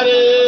हरे